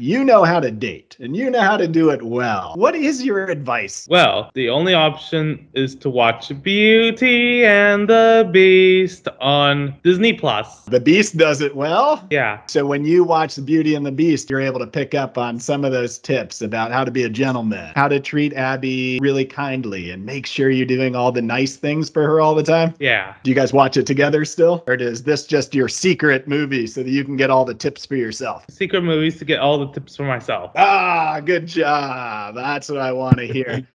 You know how to date and you know how to do it well. What is your advice? Well, the only option is to watch Beauty and the Beast on Disney Plus. The Beast does it well. Yeah. So when you watch The Beauty and the Beast, you're able to pick up on some of those tips about how to be a gentleman, how to treat Abby really kindly, and make sure you're doing all the nice things for her all the time. Yeah. Do you guys watch it together still? Or is this just your secret movie so that you can get all the tips for yourself? Secret movies to get all the tips for myself. Ah, good job. That's what I want to hear.